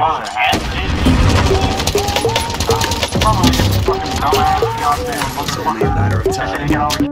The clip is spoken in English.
on. Probably fucking dumbass. It's only a matter of time.